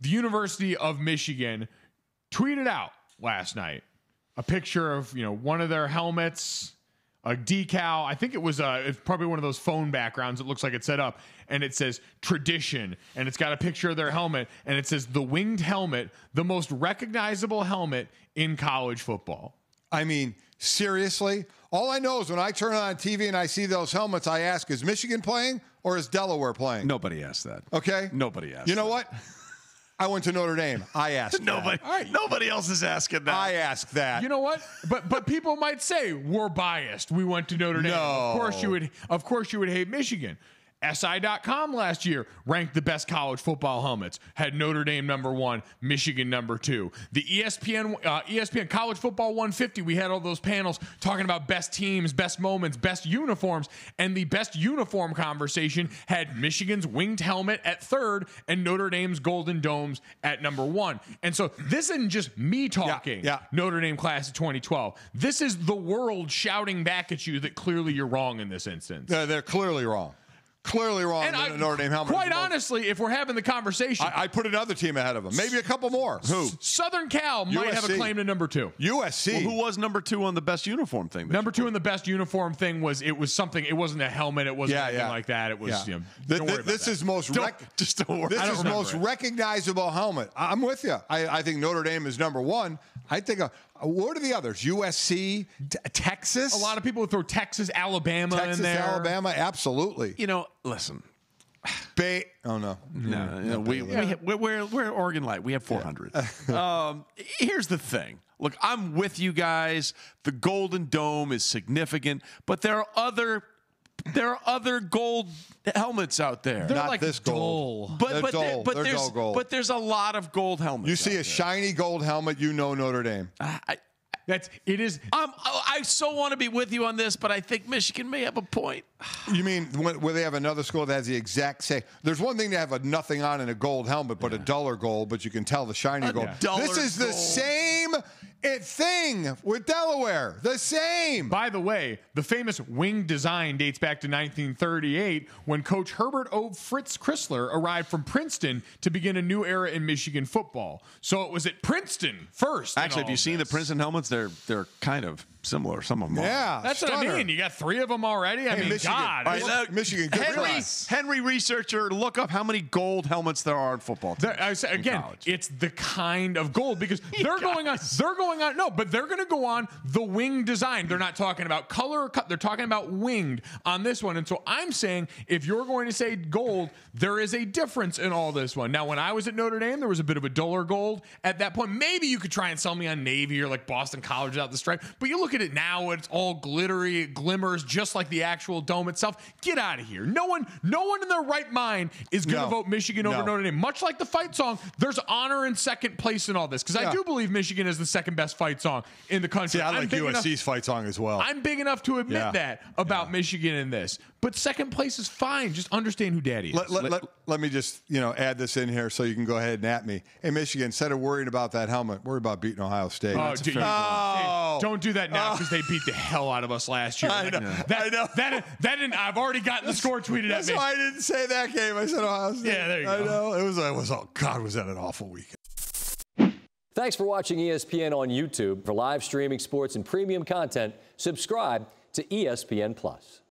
the University of Michigan tweeted out last night a picture of you know one of their helmets, a decal. I think it was a it's probably one of those phone backgrounds. It looks like it's set up, and it says tradition, and it's got a picture of their helmet, and it says the winged helmet, the most recognizable helmet in college football. I mean, seriously? All I know is when I turn on TV and I see those helmets, I ask, is Michigan playing or is Delaware playing? Nobody asked that. Okay? Nobody asked You know that. what? I went to Notre Dame. I asked Nobody, that. nobody else is asking that. I asked that. You know what? But but people might say we're biased. We went to Notre Dame. No. Of course you would. Of course you would hate Michigan. SI.com last year ranked the best college football helmets. Had Notre Dame number one, Michigan number two. The ESPN uh, ESPN College Football 150. We had all those panels talking about best teams, best moments, best uniforms, and the best uniform conversation had Michigan's winged helmet at third and Notre Dame's Golden Domes at number one. And so this isn't just me talking. yeah. Notre Dame class of 2012. This is the world shouting back at you that clearly you're wrong in this instance. Yeah, they're clearly wrong. Clearly wrong. and that I, Notre Dame helmet. is quite honestly, if we're having the conversation, I, I put another team ahead of them. Maybe a couple more. Who? Southern Cal might have a claim to number two. USC. Well, who was number two on the best uniform thing? Number two in the best uniform thing was it was something. It wasn't a helmet. It wasn't Yeah, anything yeah. like that. It was. Yeah. You know, Th- don't th- worry about this that. is most Don't- rec- just don't worry. This don't is most it. recognizable helmet. I- I'm with you. I, I think Notre Dame is number one. I think. Uh, what are the others? USC, T- Texas. a lot of people would throw Texas, Alabama Texas, in there. Texas, Alabama. Absolutely. You know, listen. Bay. Oh no. No, no, we, we ha- we're, we're, we're Oregon Light. We have 400. um, here's the thing. Look, I'm with you guys. The Golden Dome is significant, but there are other there are other gold helmets out there. They're Not like this gold. dull. but They're but, there- dull. but They're there's dull gold. but there's a lot of gold helmets. You see out a there. shiny gold helmet, you know Notre Dame. I, That's it is. I'm, oh, I so want to be with you on this, but I think Michigan may have a point. You mean when, where they have another school that has the exact same? There's one thing to have a nothing on and a gold helmet, but a duller gold, but you can tell the shiny gold. duller This is the gold. same it thing with Delaware. The same. By the way, the famous wing design dates back to 1938 when coach Herbert O. Fritz Crisler arrived from Princeton to begin a new era in Michigan football. So it was at Princeton first. Actually, all have you of seen the. Princeton helmets? They're they're kind of similar. Some of them. are. Yeah, That's what I mean. You got three of them already. I Hey, mean, Michigan. God. All it's- right, look, Michigan, good Henry, class. Henry researcher, look up how many gold helmets there are in football. Teams There- I say, again, college. it's the kind of gold because they're going on. They're going on. No, but they're going to go on the wing design. They're not talking about color or cut. They're talking about winged on this one. And so I'm saying, if you're going to say gold, there is a difference in all this one. Now, when I was at Notre Dame, there was a bit of a duller gold at that point. Maybe you could try and sell me on navy or like Boston College out the stripe. But you look at it now, it's all glittery, it glimmers just like the actual dome itself. Get out of here. No one, no one in their right mind is going to No. vote Michigan over No. Notre Dame. Much like the fight song, there's honor in second place in all this because I do believe Michigan is the second best fight song in the country. See, I like big enough- USC's fight song as well. I'm big enough to admit Yeah. that about Michigan in this, but second place is fine. Just understand who Daddy is. let, let, let, let me just you know add this in here so you can go ahead and at me. Hey, Michigan, instead of worrying about that helmet, worry about beating Ohio State. Oh, dude, Oh. hey, don't do that now oh. because they beat the hell out of us last year. I Like, know, That, I know. That, that didn't, I've already gotten the score tweeted at That's me. why I didn't say that game. I said Ohio State. Yeah, there you I go. I know it was. It was. Oh God, was that an awful weekend? Thanks for watching E ESPN on YouTube. For live streaming sports and premium content, subscribe to E ESPN Plus.